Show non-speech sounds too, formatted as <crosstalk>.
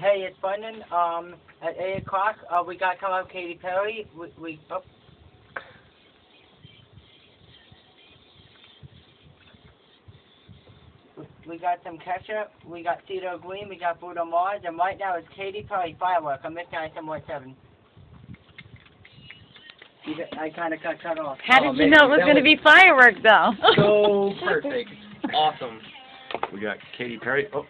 hey, it's Brendon. Um, at 8 o'clock, uh, we got to come Katy Perry. We, we, oh. We- got some ketchup, we got CeeLo Green, we got Bruno Mars, and right now it's Katy Perry firework on Midnight Somewhere 7. I kind of got cut off. How Oh, did you man, know it was going to be fireworks, though? So <laughs> perfect. Awesome. We got Katy Perry. Oh,